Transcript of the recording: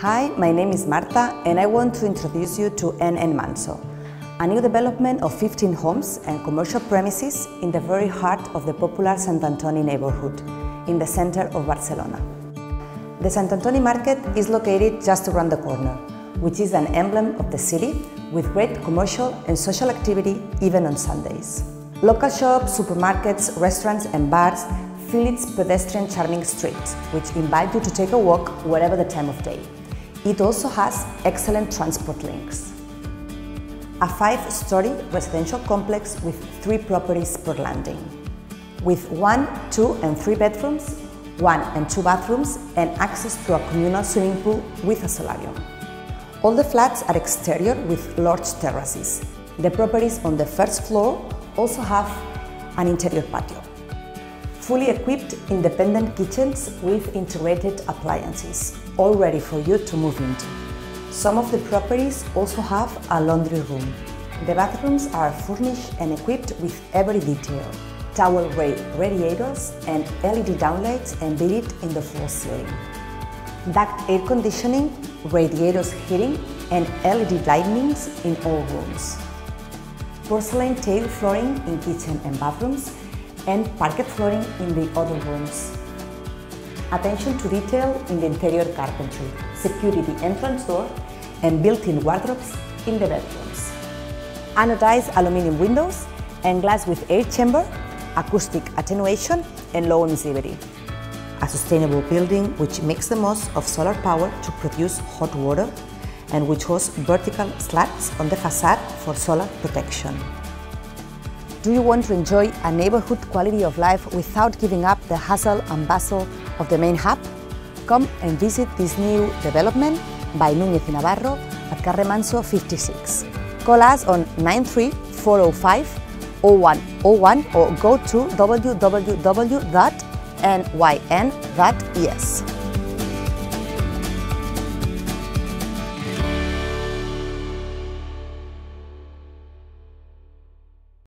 Hi, my name is Marta and I want to introduce you to NN Manso, a new development of 15 homes and commercial premises in the very heart of the popular Sant Antoni neighborhood, in the center of Barcelona. The Sant Antoni market is located just around the corner, which is an emblem of the city with great commercial and social activity even on Sundays. Local shops, supermarkets, restaurants and bars fill its pedestrian charming streets, which invite you to take a walk whatever the time of day. It also has excellent transport links. A five-story residential complex with three properties per landing, with one, two and three bedrooms, one and two bathrooms and access to a communal swimming pool with a solarium. All the flats are exterior with large terraces. The properties on the first floor also have an interior patio. Fully equipped independent kitchens with integrated appliances, all ready for you to move into. Some of the properties also have a laundry room. The bathrooms are furnished and equipped with every detail. Towel ray radiators and LED downlights embedded in the floor ceiling. Duct air conditioning, radiators heating and LED lightnings in all rooms porcelain tile flooring in kitchen and bathrooms, and parquet flooring in the other rooms. Attention to detail in the interior carpentry, security entrance door, and built-in wardrobes in the bedrooms. Anodized aluminum windows and glass with air chamber, acoustic attenuation, and low emissivity. A sustainable building which makes the most of solar power to produce hot water and which hosts vertical slats on the facade for solar protection. Do you want to enjoy a neighborhood quality of life without giving up the hustle and bustle of the main hub? Come and visit this new development by Núñez Navarro at Carrer Manso 56. Call us on 93405 0101 or go to www.nyn.es.